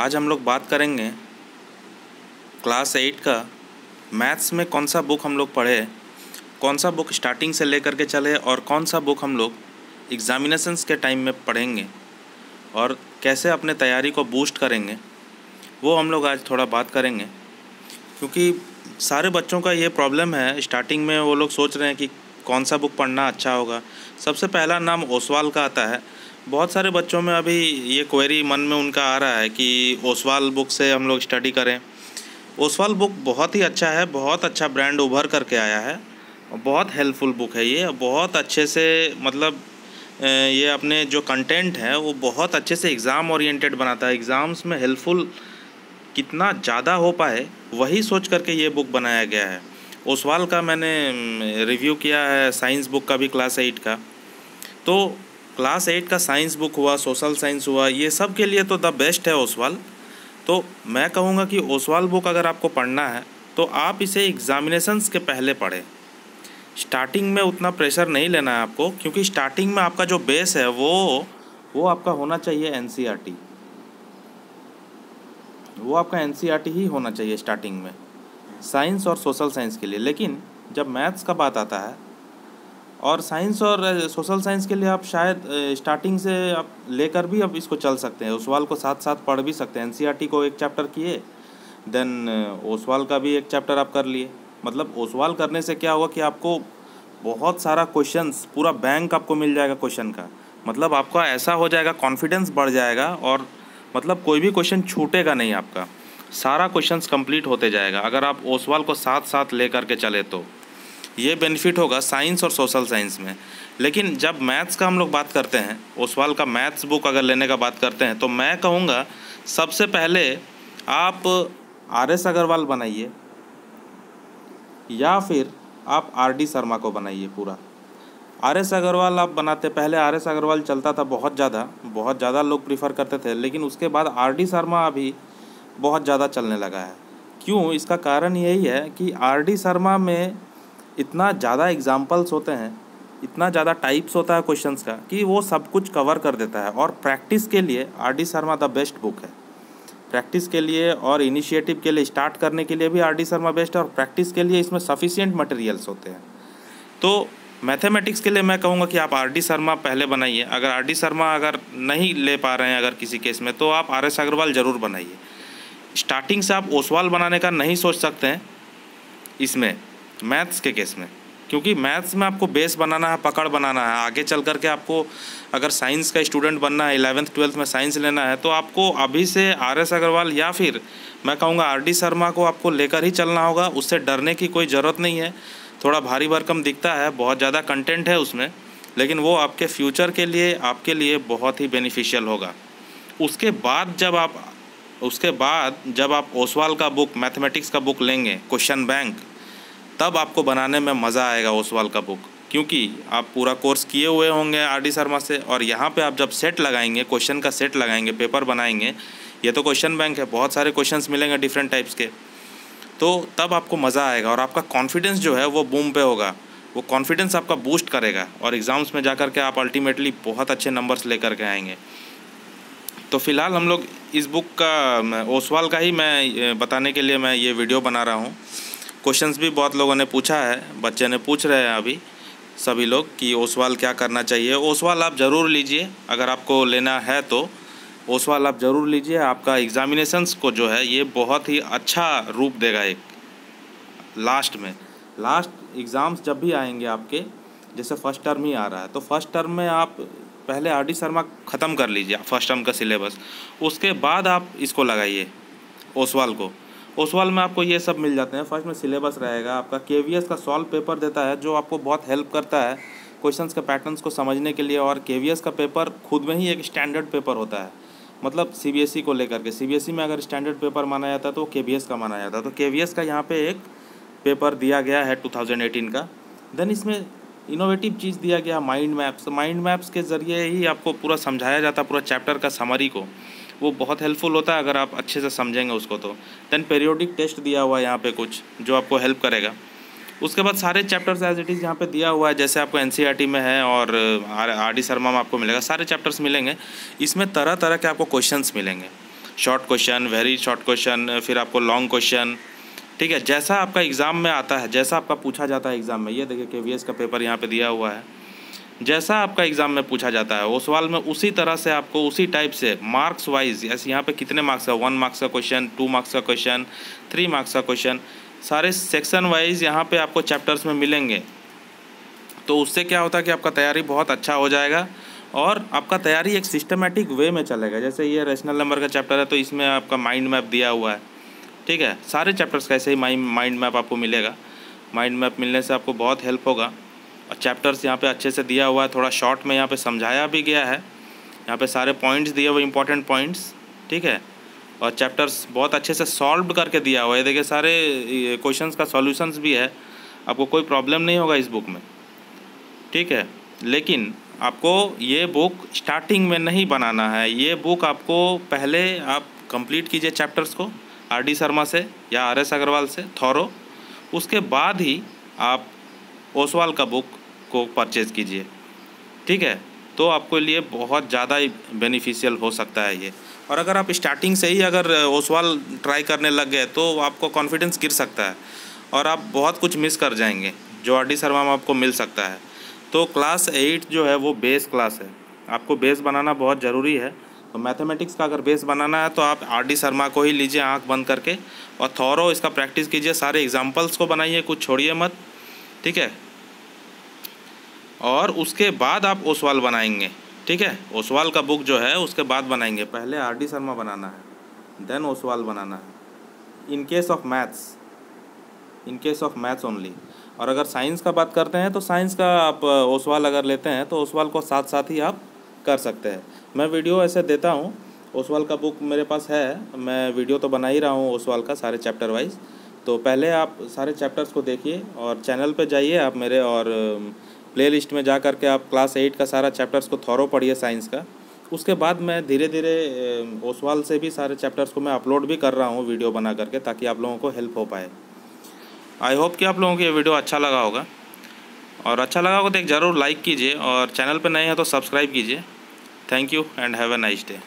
आज हम लोग बात करेंगे क्लास एट का मैथ्स में कौन सा बुक हम लोग पढ़े, कौन सा बुक स्टार्टिंग से लेकर के चले और कौन सा बुक हम लोग एग्ज़ामिनेशंस के टाइम में पढ़ेंगे और कैसे अपने तैयारी को बूस्ट करेंगे, वो हम लोग आज थोड़ा बात करेंगे। क्योंकि सारे बच्चों का ये प्रॉब्लम है स्टार्टिंग में वो लोग सोच रहे हैं कि कौन सा बुक पढ़ना अच्छा होगा। सबसे पहला नाम ओसवाल का आता है। बहुत सारे बच्चों में अभी ये क्वेरी मन में उनका आ रहा है कि ओसवाल बुक से हम लोग स्टडी करें। ओसवाल बुक बहुत ही अच्छा है, बहुत अच्छा ब्रांड उभर करके आया है। बहुत हेल्पफुल बुक है ये, बहुत अच्छे से मतलब ये अपने जो कंटेंट है, वो बहुत अच्छे से एग्ज़ाम ओरिएंटेड बनाता है। एग्ज़ाम्स में हेल्पफुल कितना ज़्यादा हो पाए, वही सोच करके ये बुक बनाया गया है। ओसवाल का मैंने रिव्यू किया है साइंस बुक का भी क्लास एट का। तो क्लास एट का साइंस बुक हुआ, सोशल साइंस हुआ, ये सब के लिए तो द बेस्ट है ओसवाल। तो मैं कहूँगा कि ओसवाल बुक अगर आपको पढ़ना है तो आप इसे एग्ज़ामिनेशंस के पहले पढ़ें। स्टार्टिंग में उतना प्रेशर नहीं लेना है आपको, क्योंकि स्टार्टिंग में आपका जो बेस है, वो वो आपका होना चाहिए एन e वो आपका एन e ही होना चाहिए स्टार्टिंग में, साइंस और सोशल साइंस के लिए। लेकिन जब मैथ्स का बात आता है और साइंस और सोशल साइंस के लिए आप शायद स्टार्टिंग से आप लेकर भी अब इसको चल सकते हैं। ओसवाल को साथ साथ पढ़ भी सकते हैं। एन को एक चैप्टर किए, देन ओसवाल का भी एक चैप्टर आप कर लिए। मतलब ओसवाल करने से क्या होगा कि आपको बहुत सारा क्वेश्चंस पूरा बैंक आपको मिल जाएगा क्वेश्चन का। मतलब आपका ऐसा हो जाएगा कॉन्फिडेंस बढ़ जाएगा और मतलब कोई भी क्वेश्चन छूटेगा नहीं आपका। सारा क्वेश्चंस कंप्लीट होते जाएगा। अगर आप ओसवाल को साथ साथ ले करके चले तो। ये बेनिफिट होगा साइंस और सोशल साइंस में। लेकिन जब मैथ्स का हम लोग बात करते हैं ओसवाल का मैथ्स बुक अगर लेने का बात करते हैं तो मैं कहूँगा, सबसे पहले आप आर एस अग्रवाल बनाइए, या फिर आप आर डी शर्मा को बनाइए पूरा। आर एस अग्रवाल आप बनाते, पहले आर एस अग्रवाल चलता था बहुत ज़्यादा बहुत ज़्यादा लोग प्रीफर करते थे, लेकिन उसके बाद आर डी शर्मा अभी बहुत ज़्यादा चलने लगा है। क्यों? इसका कारण यही है कि आर डी शर्मा में इतना ज़्यादा एग्ज़ाम्पल्स होते हैं, इतना ज़्यादा टाइप्स होता है क्वेश्चंस का, कि वो सब कुछ कवर कर देता है। और प्रैक्टिस के लिए R D Sharma the best book है। प्रैक्टिस के लिए और इनिशिएटिव के लिए स्टार्ट करने के लिए भी आर डी शर्मा बेस्ट है और प्रैक्टिस के लिए इसमें सफिशियंट मटेरियल्स होते हैं। तो मैथमेटिक्स के लिए मैं कहूँगा कि आप आर डी शर्मा पहले बनाइए। अगर आर डी शर्मा अगर नहीं ले पा रहे हैं अगर किसी केस में तो आप आर एस अग्रवाल ज़रूर बनाइए। स्टार्टिंग से आप ओसवाल बनाने का नहीं सोच सकते हैं इसमें। मैथ्स के केस में। क्योंकि मैथ्स में आपको बेस बनाना है, पकड़ बनाना है, आगे चल कर के आपको अगर साइंस का स्टूडेंट बनना है इलेवेंथ ट्वेल्थ में साइंस लेना है तो आपको अभी से आर एस अग्रवाल या फिर मैं कहूँगा आर डी शर्मा को आपको लेकर ही चलना होगा, उससे डरने की कोई ज़रूरत नहीं है। थोड़ा भारी भरकम दिखता है, बहुत ज़्यादा कंटेंट है उसमें, लेकिन वो आपके फ्यूचर के लिए, आपके लिए बहुत ही बेनिफिशियल होगा। उसके बाद जब आप, उसके बाद जब आप ओसवाल का बुक मैथमेटिक्स का बुक लेंगे क्वेश्चन बैंक तब आपको बनाने में मज़ा आएगा ओसवाल का बुक क्योंकि आप पूरा कोर्स किए हुए होंगे आर डी शर्मा से, और यहाँ पे आप जब सेट लगाएँगे क्वेश्चन का सेट लगाएँगे पेपर बनाएँगे, ये तो क्वेश्चन बैंक है, बहुत सारे क्वेश्चंस मिलेंगे डिफरेंट टाइप्स के। तो तब आपको मज़ा आएगा, और आपका कॉन्फिडेंस जो है वो बूम पे होगा, वो कॉन्फिडेंस आपका बूस्ट करेगा, और एग्ज़ाम्स में जा कर के आप अल्टीमेटली बहुत अच्छे नंबर्स लेकर के आएँगे। तो फ़िलहाल हम लोग इस बुक का ओसवाल का ही मैं बताने के लिए मैं ये वीडियो बना रहा हूँ। क्वेश्चंस भी बहुत लोगों ने पूछा है, बच्चे ने पूछ रहे हैं अभी, सभी लोग कि ओसवाल क्या करना चाहिए। ओसवाल आप ज़रूर लीजिए, अगर आपको लेना है तो। ओसवाल आप ज़रूर लीजिए, आपका एग्ज़ामिनेशंस को जो है, ये बहुत ही अच्छा रूप देगा एक लास्ट में। लास्ट एग्ज़ाम्स जब भी आएँगे आपके, जैसे फ़र्स्ट टर्म ही आ रहा है तो फ़र्स्ट टर्म में आप पहले आर डी शर्मा ख़त्म कर लीजिए फ़र्स्ट टर्म का सिलेबस उसके बाद आप इसको लगाइए ओसवाल को। ओसवाल में आपको ये सब मिल जाते हैं। फ़र्स्ट में सिलेबस रहेगा, आपका के का सॉल्व पेपर देता है, जो आपको बहुत हेल्प करता है क्वेश्चंस के पैटर्न्स को समझने के लिए, और के का पेपर खुद में ही एक स्टैंडर्ड पेपर होता है। मतलब सी को लेकर के। सी में अगर स्टैंडर्ड पेपर माना जाता है तो के का माना जाता है। तो के का यहाँ पे एक पेपर दिया गया है 2018 का। देन इसमें इनोवेटिव चीज़ दिया गया माइंड मैप्स माइंड मैप्स के ज़रिए ही आपको पूरा समझाया जाता, पूरा चैप्टर का समरी को। वो बहुत हेल्पफुल होता है अगर आप अच्छे से समझेंगे उसको तो। देन पेरियोडिक टेस्ट दिया हुआ है यहाँ पे कुछ, जो आपको हेल्प करेगा। उसके बाद सारे चैप्टर्स एज इट इज़ यहाँ पे दिया हुआ है, जैसे आपको एन e में है और आर डी शर्मा में आपको मिलेगा, सारे चैप्टर्स मिलेंगे। इसमें तरह तरह के आपको क्वेश्चंस मिलेंगे। Short question very short question फिर आपको लॉन्ग क्वेश्चन ठीक है, जैसा आपका एग्ज़ाम में आता है, जैसा आपका पूछा जाता है एग्ज़ाम में, ये देखिए के वी का पेपर यहाँ पे दिया हुआ है। जैसा आपका एग्ज़ाम में पूछा जाता है, उस सवाल में उसी तरह से आपको उसी टाइप से मार्क्स वाइज ऐसे यहाँ पे कितने मार्क्स का वन मार्क्स का क्वेश्चन टू मार्क्स का क्वेश्चन थ्री मार्क्स का क्वेश्चन सारे सेक्शन वाइज यहाँ पे आपको चैप्टर्स में मिलेंगे। तो उससे क्या होता है कि आपका तैयारी बहुत अच्छा हो जाएगा और आपका तैयारी एक सिस्टमेटिक वे में चलेगा। जैसे ये रेशनल नंबर का चैप्टर है तो इसमें आपका माइंड मैप दिया हुआ है। ठीक है? सारे चैप्टर्स का ऐसे ही माइंड मैप आपको मिलेगा। माइंड मैप मिलने से आपको बहुत हेल्प होगा। और चैप्टर्स यहाँ पे अच्छे से दिया हुआ है, थोड़ा शॉर्ट में यहाँ पे समझाया भी गया है। यहाँ पे सारे पॉइंट्स दिए हुए इंपॉर्टेंट पॉइंट्स ठीक है? और चैप्टर्स बहुत अच्छे से सॉल्व करके दिया हुआ है। देखिए, सारे क्वेश्चंस का सॉल्यूशंस भी है। आपको कोई प्रॉब्लम नहीं होगा इस बुक में। ठीक है? लेकिन आपको ये बुक स्टार्टिंग में नहीं बनाना है। ये बुक आपको पहले आप कंप्लीट कीजिए चैप्टर्स को। आर डी शर्मा से या आर एस अग्रवाल से, थौरो। उसके बाद ही आप ओसवाल का बुक को परचेज़ कीजिए। ठीक है? तो आपको लिए बहुत ज़्यादा ही बेनिफिशियल हो सकता है ये। और अगर आप स्टार्टिंग से ही अगर ओसवाल ट्राई करने लग गए तो आपको कॉन्फिडेंस गिर सकता है। और आप बहुत कुछ मिस कर जाएँगे, जो आर डी शर्मा में आपको मिल सकता है। तो क्लास एट जो है, वो बेस क्लास है। आपको बेस बनाना बहुत ज़रूरी है। तो मैथमेटिक्स का अगर बेस बनाना है तो आप आर डी शर्मा को ही लीजिए आँख बंद करके और थॉरो इसका प्रैक्टिस कीजिए। सारे एग्जाम्पल्स को बनाइए, कुछ छोड़िए मत, ठीक है? और उसके बाद आप ओसवाल बनाएँगे, ठीक है? ओसवाल का बुक जो है, उसके बाद बनाएँगे। पहले आर डी शर्मा बनाना है देन ओसवाल बनाना है। In case of maths in case of maths only और अगर साइंस का बात करते हैं तो साइंस का आप ओसवाल अगर लेते हैं तो ओसवाल को साथ साथ ही आप कर सकते हैं। मैं वीडियो ऐसे देता हूँ, ओसवाल का बुक मेरे पास है, मैं वीडियो तो बना ही रहा हूँ ओसवाल का सारे चैप्टर वाइज तो पहले आप सारे चैप्टर्स को देखिए और चैनल पे जाइए आप मेरे और प्ले लिस्ट में जा कर के आप क्लास एट का सारा चैप्टर्स को थॉरो पढ़िए साइंस का। उसके बाद मैं धीरे धीरे ओसवाल से भी सारे चैप्टर्स को मैं अपलोड भी कर रहा हूँ वीडियो बना करके ताकि आप लोगों को हेल्प हो पाए। आई होप कि आप लोगों को ये वीडियो अच्छा लगा होगा। और अच्छा लगा हो तो एक ज़रूर लाइक कीजिए और चैनल पर नए हैं तो सब्सक्राइब कीजिए। Thank you and have a nice day